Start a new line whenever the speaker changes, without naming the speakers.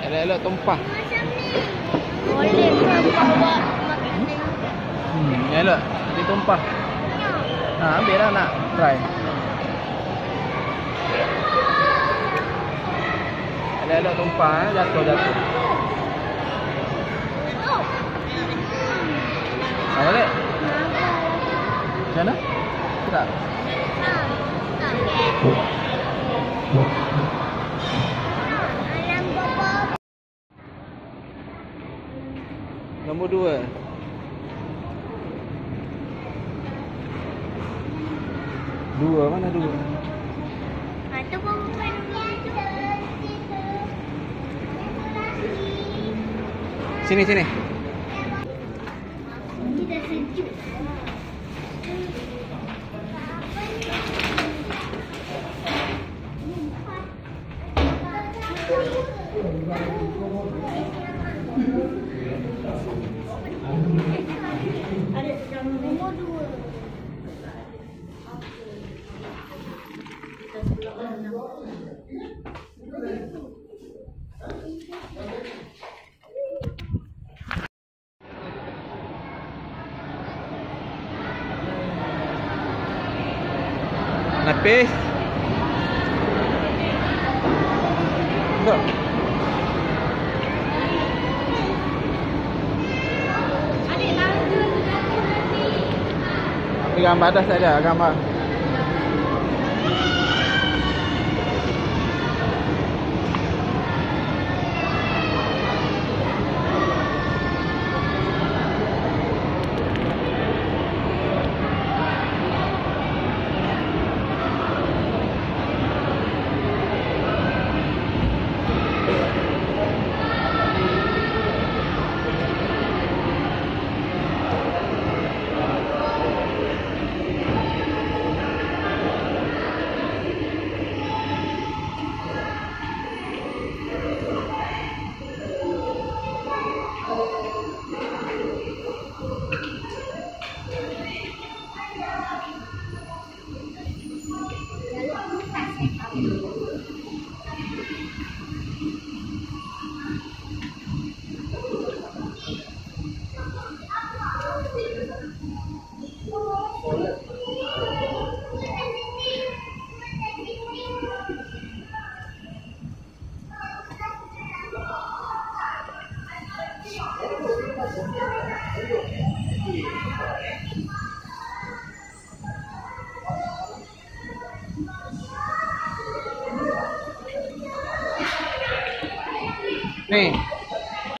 Đấy, đấy là tôm quả đấy ừ, là cái tôm quả à biết là nè. Rồi. Đấy là tôm quả giặt rồi giặt. Rồi à đấy thế đó thế nào Nombor dua. Dua, mana dua?
Ah, tu pun bukan
Sini, sini. Kita
sejuk.
Na peixe? Não. Gambar dah tak ada gambar. 对。